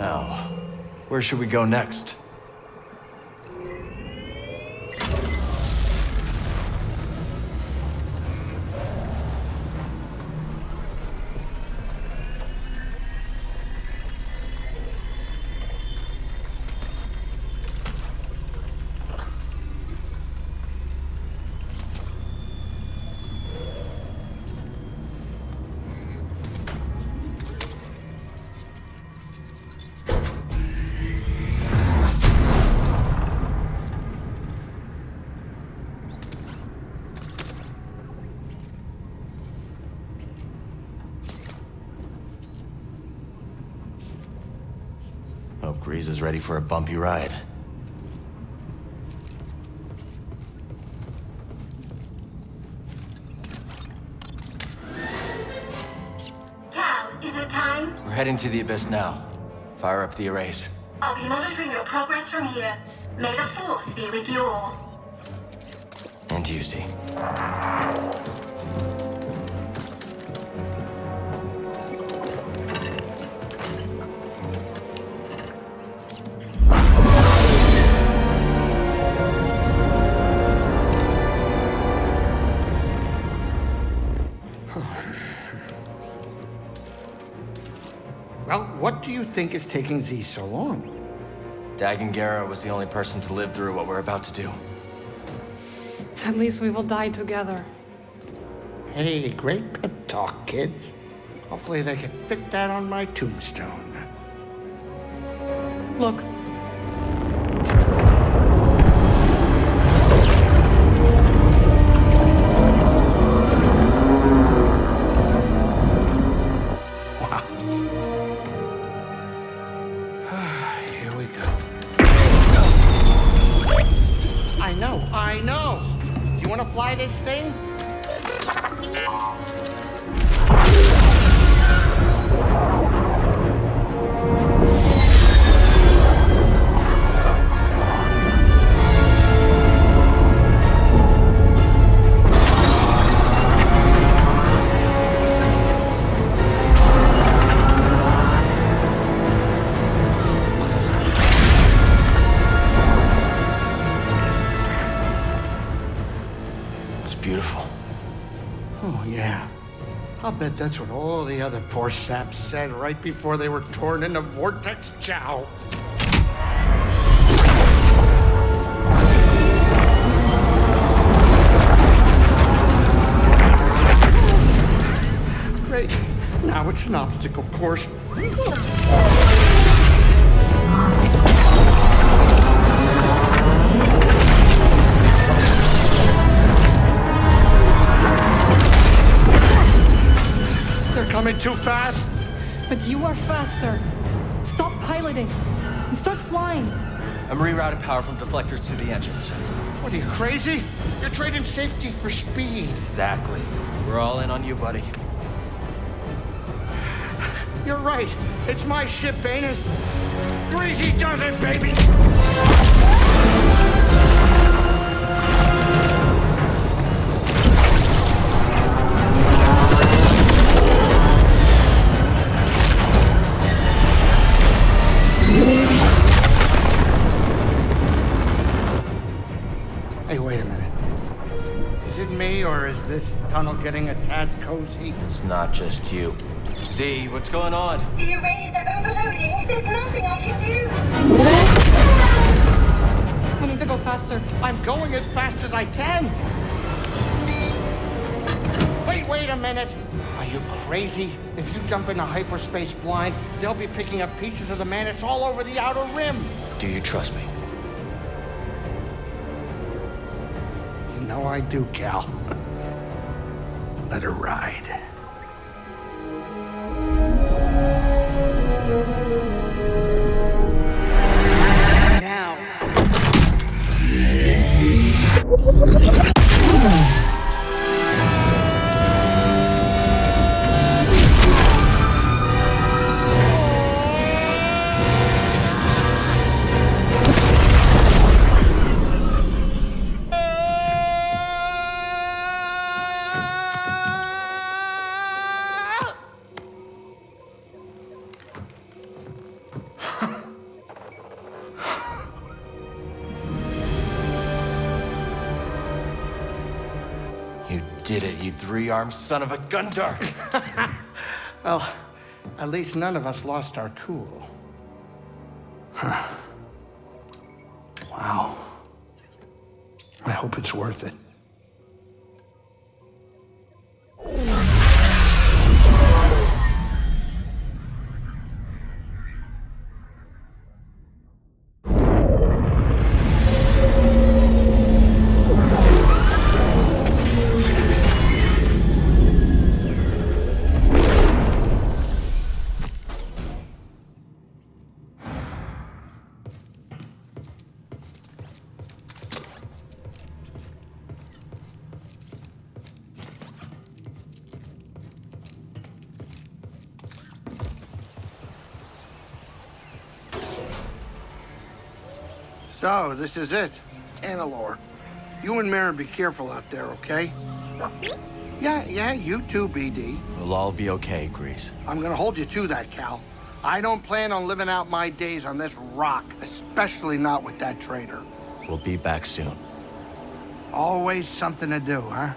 Now, where should we go next? Greez is ready for a bumpy ride. Cal, is it time? We're heading to the Abyss now. Fire up the arrays. I'll be monitoring your progress from here. May the Force be with you all. And you see. Well, what do you think is taking Zee so long? Dagan Gera was the only person to live through what we're about to do. At least we will die together. Hey, great pep talk, kids. Hopefully they can fit that on my tombstone. Look, fly this thing? Bet that's what all the other poor saps said right before they were torn into Vortex Chow. Great. Now it's an obstacle course. They're too fast. but you are faster. Stop piloting and start flying. I'm rerouting power from deflectors to the engines. What are you, crazy? You're trading safety for speed. Exactly. We're all in on you, buddy. You're right. It's my ship, ain't it? Greasy does it, baby! Or is this tunnel getting a tad cozy? It's not just you. Zee, what's going on? The arrays are overloading. There's nothing I can do. We need to go faster. I'm going as fast as I can. Wait, wait a minute. Are you crazy? If you jump into hyperspace blind, they'll be picking up pieces of the Mantis all over the outer rim. Do you trust me? You know I do, Cal. Let her ride. Now. Did it, you three-armed son of a Gundark! Well, at least none of us lost our cool. Huh. Wow. I hope it's worth it. So, this is it. Tanalorr. You and Merrin be careful out there, okay? Yeah, yeah, you too, BD. We'll all be okay, Greez. I'm gonna hold you to that, Cal. I don't plan on living out my days on this rock, especially not with that traitor. We'll be back soon. Always something to do, huh?